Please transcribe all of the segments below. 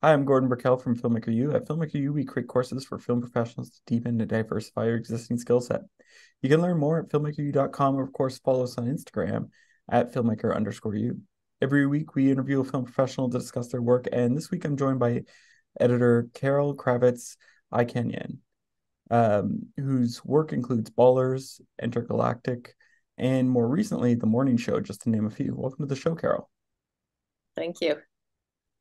Hi, I'm Gordon Burkell from Filmmaker U. At Filmmaker U, we create courses for film professionals to deepen and diversify your existing skill set. You can learn more at filmmakeru.com or, of course, follow us on Instagram at filmmaker underscore U. Every week, we interview a film professional to discuss their work, and this week I'm joined by editor Carole Kravetz Aykanian, um, whose work includes Ballers, Entergalactic, and more recently, The Morning Show, just to name a few. Welcome to the show, Carole. Thank you.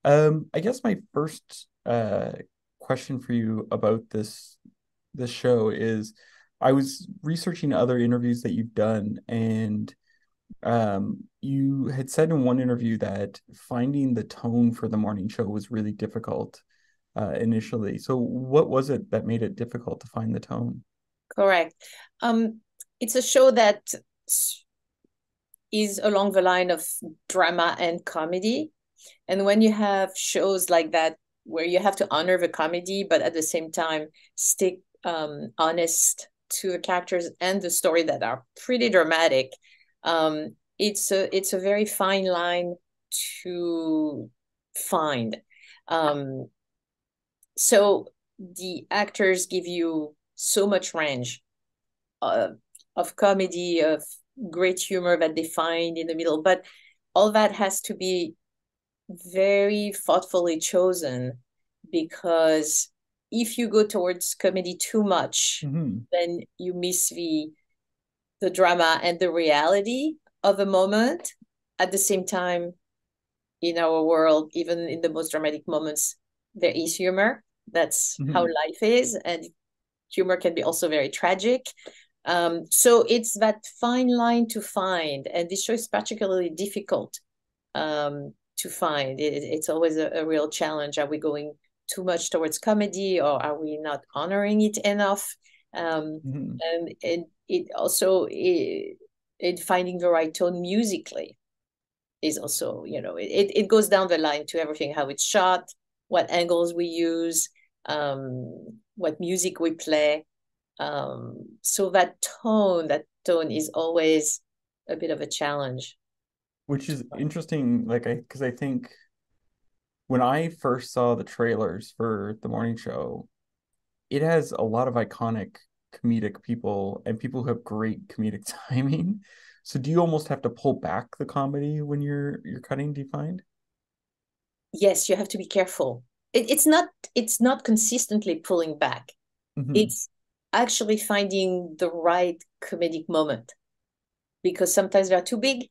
Um, I guess my first uh question for you about this this show is I was researching other interviews that you've done and um you had said in one interview that finding the tone for the morning show was really difficult uh initially. So what was it that made it difficult to find the tone? Correct. Um it's a show that is along the line of drama and comedy and when you have shows like that where you have to honor the comedy, but at the same time stick um, honest to the characters and the story that are pretty dramatic, um, it's a it's a very fine line to find. Um, so the actors give you so much range uh, of comedy, of great humor that they find in the middle, but all that has to be very thoughtfully chosen because if you go towards comedy too much, mm-hmm. then you miss the the drama and the reality of a moment. At the same time, in our world, even in the most dramatic moments, there is humor. That's mm-hmm. how life is, and humor can be also very tragic. Um, so it's that fine line to find, and this show is particularly difficult um, to find. It, it's always a, a, real challenge. Are we going too much towards comedy, or are we not honoring it enough? Um, mm-hmm. And it, it also it, it finding the right tone musically is also you know it, it goes down the line to everything how it's shot what angles we use um, what music we play um, so that tone that tone is always a bit of a challenge which is interesting like i because i think when i first saw the trailers for the morning show it has a lot of iconic comedic people and people who have great comedic timing. So do you almost have to pull back the comedy when you're you're cutting do you find? Yes you have to be careful. It, it's not it's not consistently pulling back. Mm-hmm. it's actually finding the right comedic moment. Because sometimes they're too big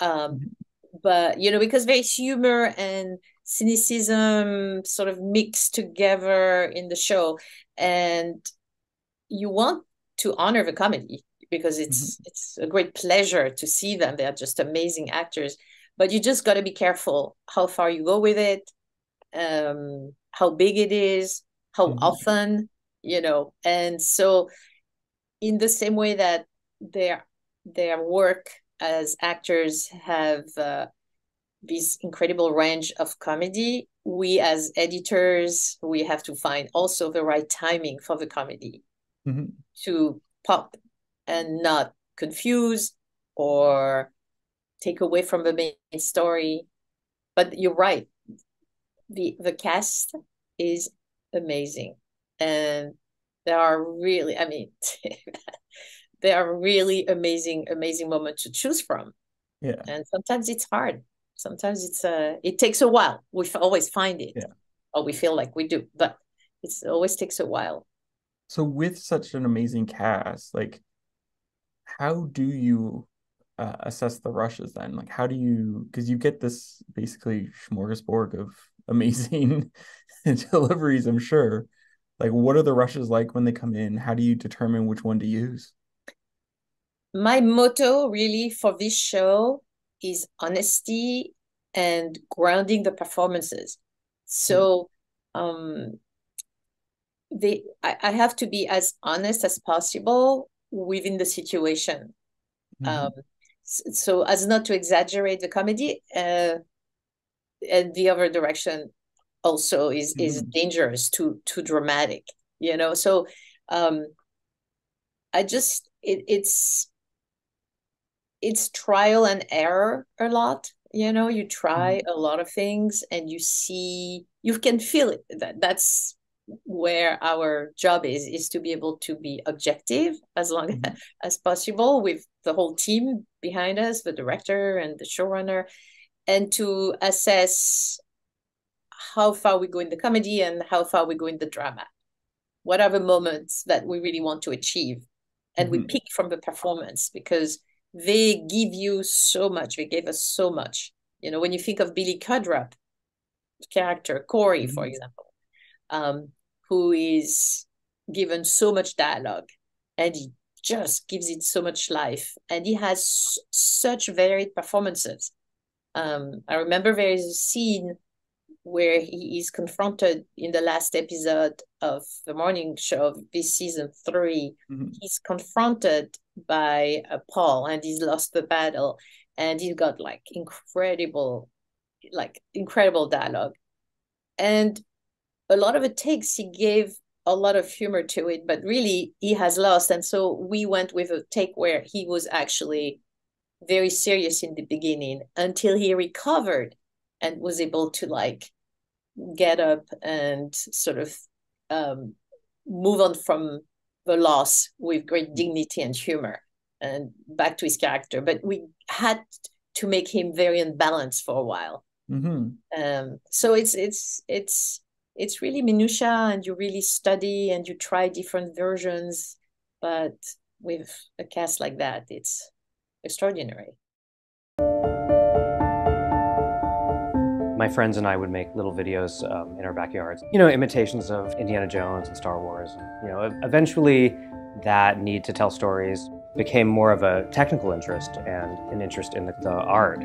um, but you know, because there's humor and cynicism sort of mixed together in the show, and you want to honor the comedy because it's mm-hmm. it's a great pleasure to see them. They are just amazing actors, but you just got to be careful how far you go with it, um, how big it is, how mm-hmm. often, you know. And so, in the same way that their their work as actors have uh, this incredible range of comedy we as editors we have to find also the right timing for the comedy mm-hmm. to pop and not confuse or take away from the main story. But you're right. The the cast is amazing. And there are really i mean they are really amazing amazing moments to choose from. Yeah. And sometimes it's hard. Sometimes it's uh it takes a while. We always find it. Yeah. or we feel like we do but it always takes a while. So with such an amazing cast like how do you uh, assess the rushes then? Like how do you because you get this basically smorgasbord of amazing deliveries i'm sure. Like what are the rushes like when they come in? How do you determine which one to use my motto really for this show is honesty and grounding the performances. So um they I, I have to be as honest as possible within the situation. Mm-hmm. Um so as not to exaggerate the comedy uh and the other direction also is mm-hmm. is dangerous too too dramatic you know so um i just it, it's it's trial and error a lot you know you try mm-hmm. a lot of things and you see you can feel it that that's where our job is is to be able to be objective as long mm-hmm. as possible with the whole team behind us the director and the showrunner and to assess how far we go in the comedy and how far we go in the drama what are the moments that we really want to achieve and mm-hmm. we pick from the performance because they give you so much. They gave us so much. You know when you think of billy crudup character corey mm-hmm. for example um, who is given so much dialogue and he just gives it so much life and he has such varied performances. Um, i remember there is a scene where he is confronted in the last episode of the morning show of this season 3 mm-hmm. he's confronted by uh, paul and he's lost the battle and he's got like incredible like incredible dialogue. And a lot of it takes he gave a lot of humor to it but really he has lost. And so we went with a take where he was actually very serious in the beginning until he recovered and was able to like get up and sort of um, move on from the loss with great dignity and humor and back to his character. But we had to make him very unbalanced for a while. Mm-hmm. um, so it's it's it's it's really minutia and you really study and you try different versions but with a cast like that it's extraordinary my friends and I would make little videos um, in our backyards, you know, imitations of Indiana Jones and Star Wars. You know, eventually that need to tell stories became more of a technical interest and an interest in the, the art.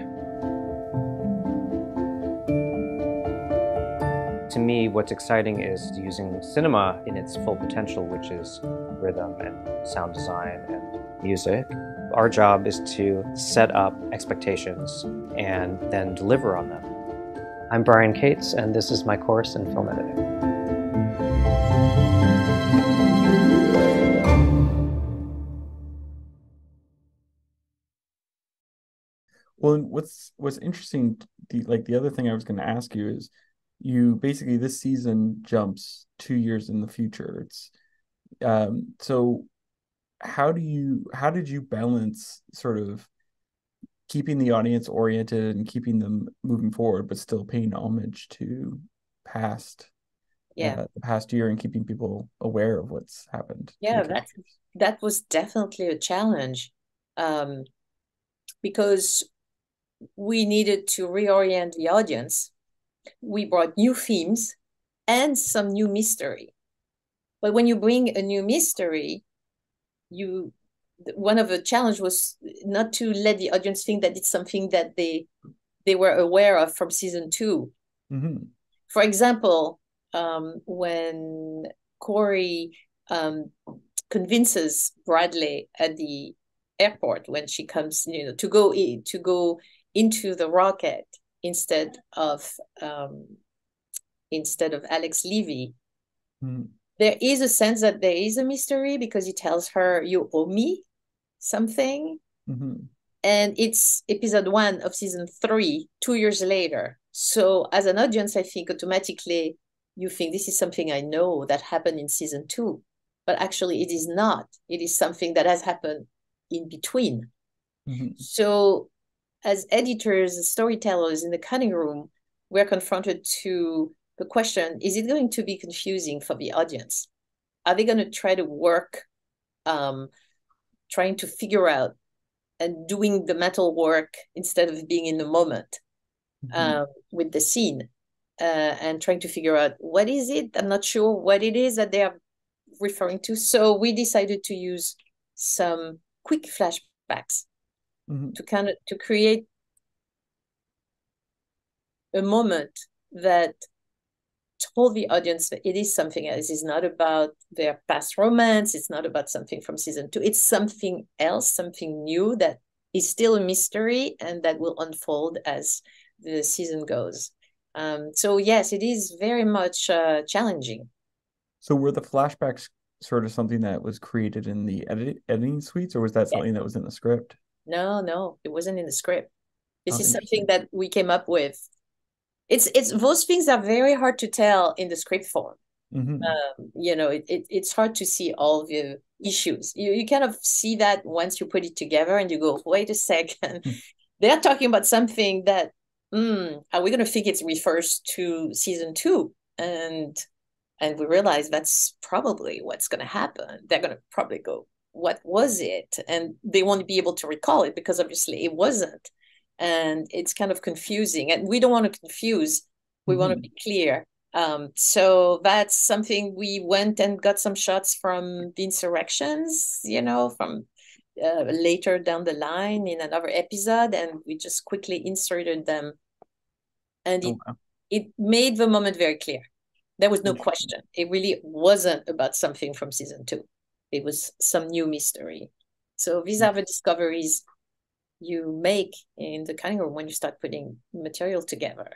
to me, what's exciting is using cinema in its full potential, which is rhythm and sound design and music. Our job is to set up expectations and then deliver on them. I'm Brian Cates, and this is my course in film editing. Well, what's what's interesting, the, like the other thing I was going to ask you is, you basically this season jumps two years in the future. It's um, so how do you how did you balance sort of keeping the audience oriented and keeping them moving forward, but still paying homage to past yeah uh, the past year and keeping people aware of what's happened. Yeah, that that was definitely a challenge um, because we needed to reorient the audience we brought new themes and some new mystery. But when you bring a new mystery, you one of the challenge was not to let the audience think that it's something that they they were aware of from season 2 mm-hmm. For example, um, when Corey um, convinces Bradley at the airport when she comes, you know, to go in, to go into the rocket instead of um, instead of Alex Levy. Mm. There is a sense that there is a mystery because he tells her, "You owe me something," mm-hmm. and it's episode one of season three, two years later. So, as an audience, I think automatically you think this is something I know that happened in season two, but actually it is not. It is something that has happened in between. Mm-hmm. So as editors, and storytellers in the cutting room, we're confronted to the question is it going to be confusing for the audience? Are they going to try to work, um, trying to figure out and doing the mental work instead of being in the moment mm-hmm. um, with the scene uh, and trying to figure out what is it? I'm not sure what it is that they are referring to. So we decided to use some quick flashbacks mm-hmm. to kind of to create a moment that told the audience that it is something else. It's not about their past romance. It's not about something from season two. It's something else, something new that is still a mystery and that will unfold as the season goes. Um, so yes, it is very much uh, challenging. So were the flashbacks sort of something that was created in the edit- editing suites, or was that something yeah. that was in the script? No, no, it wasn't in the script. This Oh, is something that we came up with. It's it's those things are very hard to tell in the script form. Mhm. Um, you know, it, it it's hard to see all the issues. You you kind of see that once you put it together and you go, wait a second, Hmm. they're talking about something that mm, are we gonna think it refers to season two? And and we realize that's probably what's gonna happen. They're gonna probably go, what was it? And they won't be able to recall it because obviously it wasn't. And it's kind of confusing. And we don't want to confuse. We want to be clear. Um, so that's something we went and got some shots from the insurrections, you know, from uh, later down the line in another episode, and we just quickly inserted them. And Oh, it, wow. it made the moment very clear. There was no question. It really wasn't about something from season two. It was some new mystery. So these are the discoveries you make in the cutting room when you start putting material together.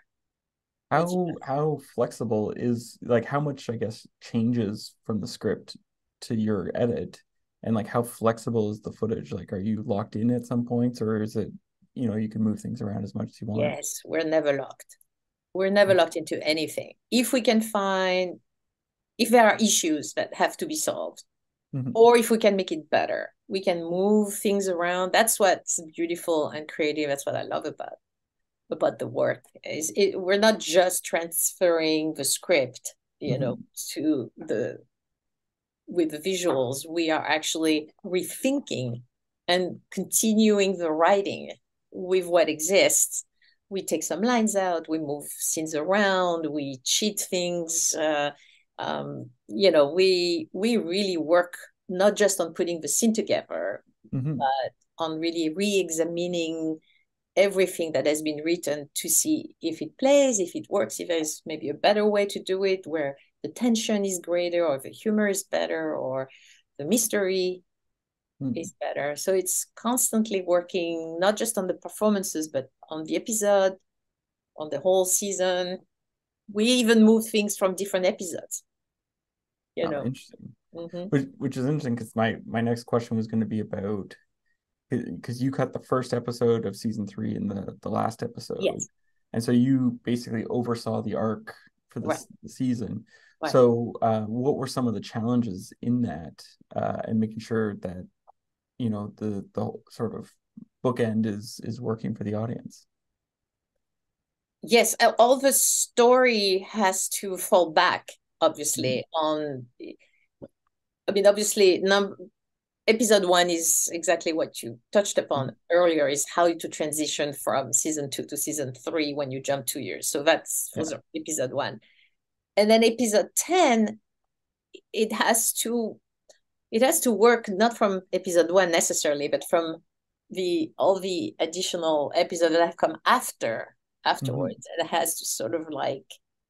How how flexible is like how much I guess changes from the script to your edit and like how flexible is the footage? Like are you locked in at some points or is it you know you can move things around as much as you want? Yes, we're never locked. We're never locked into anything. If we can find, if there are issues that have to be solved, Mhm. or if we can make it better, we can move things around. That's what's beautiful and creative. That's what I love about about the work. Is it we're not just transferring the script, you know, to the with the visuals. We are actually rethinking and continuing the writing with what exists we take some lines out, we move scenes around, we cheat things. Uh, um, you know, we we really work not just on putting the scene together, Mhm. but on really re-examining everything that has been written to see if it plays, if it works, if there's maybe a better way to do it, where the tension is greater, or the humor is better, or the mystery Mm. is better. So it's constantly working not just on the performances, but on the episode, on the whole season. We even move things from different episodes. You Oh, know. interesting. Mhm. Which which is interesting because my my next question was going to be about because you cut the first episode of season three and the the last episode. Yes. And so you basically oversaw the arc for the, Right. the season. Right. So uh, what were some of the challenges in that uh, and making sure that you know the the whole sort of bookend is is working for the audience? Yes, all the story has to fall back, obviously, on I mean, obviously, num episode one is exactly what you touched upon earlier, is how to transition from season two to season three when you jump two years. So that's was episode one. And then episode 10, it has to it has to work not from episode one necessarily, but from the all the additional episodes that have come after afterwards. Mm-hmm. It has to sort of like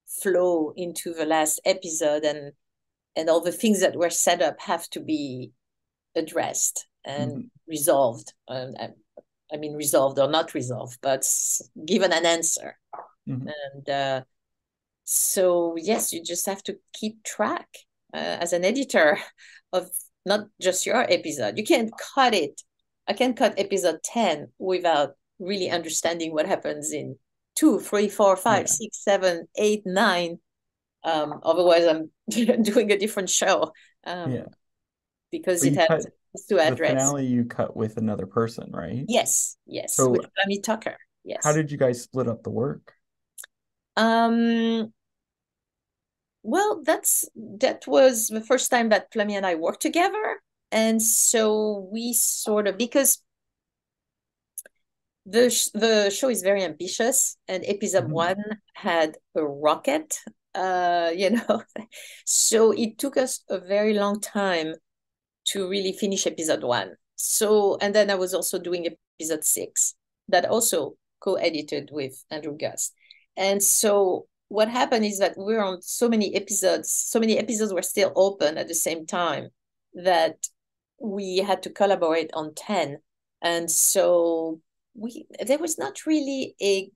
flow into the last episode and and all the things that were set up have to be addressed and Mhm. resolved. I, I mean, resolved or not resolved, but given an answer. Mhm. And uh, so, yes, you just have to keep track uh, as an editor of not just your episode. You can't cut it. I can cut episode 10 without really understanding what happens in two, three, four, five, Yeah. six, seven, eight, nine. Um, otherwise, I'm doing a different show. Um, Yeah. Because But it cut to the address. finale you cut with another person, right? Yes, yes, So- with Plummy Tucker. Yes. How did you guys split up the work? Um, well, that's that was the first time that Plummy and I worked together. And so we sort of because the sh the show is very ambitious, and episode Mhm. one had a rocket, uh, you know. So it took us a very long time to really finish episode one. So, and then I was also doing episode six that also co-edited with Andrew Gus. And so what happened is that we're on so many episodes, so many episodes were still open at the same time that we had to collaborate on 10. And so we there was not really a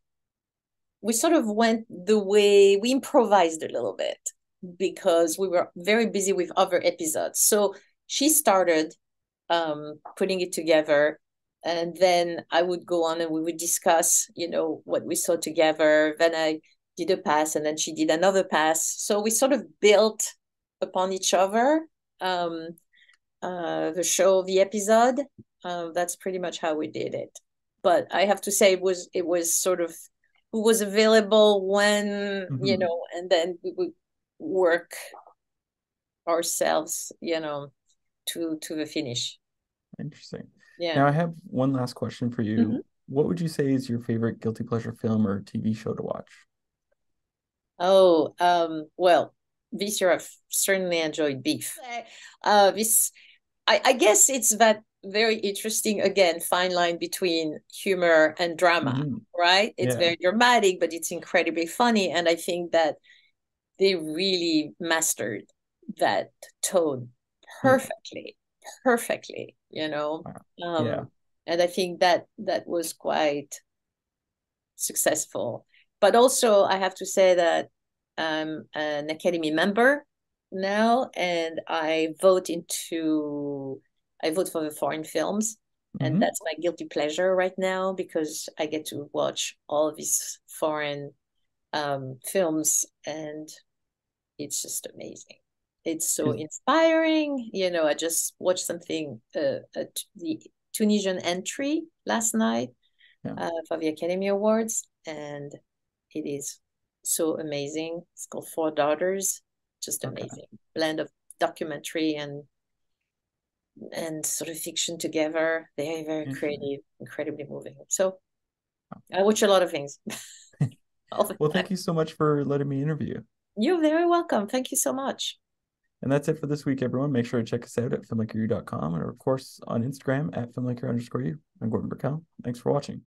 we sort of went the way we improvised a little bit because we were very busy with other episodes. So she started um, putting it together and then I would go on and we would discuss, you know, what we saw together. Then I did a pass, and then she did another pass. So we sort of built upon each other. Um, uh, the show, the episode. Uh, that's pretty much how we did it. But I have to say, it was it was sort of who was available when mm-hmm. you know, and then we would work ourselves, you know, to to the finish. Interesting. Yeah. Now I have one last question for you. Mm-hmm. What would you say is your favorite guilty pleasure film or TV show to watch? Oh, um, well, this year I've certainly enjoyed Beef. Uh, this, I, I guess it's that very interesting again fine line between humor and drama mm-hmm. right it's yeah. very dramatic but it's incredibly funny and i think that they really mastered that tone perfectly perfectly you know um, yeah. and i think that that was quite successful but also i have to say that i'm an academy member now and i vote into i vote for the foreign films and mm-hmm. that's my guilty pleasure right now because i get to watch all of these foreign um, films and it's just amazing it's so inspiring. You know, I just watched something, uh, the Tunisian entry last night yeah. uh, for the Academy Awards, and it is so amazing. It's called Four Daughters. Just amazing okay. blend of documentary and and sort of fiction together. Very very mm-hmm. creative, incredibly moving. So I watch a lot of things. well, thank you so much for letting me interview. You're very welcome. Thank you so much. And that's it for this week, everyone. Make sure to check us out at filmmakeru.com and, of course, on Instagram at filmmaker underscore U. I'm Gordon Burkell. Thanks for watching.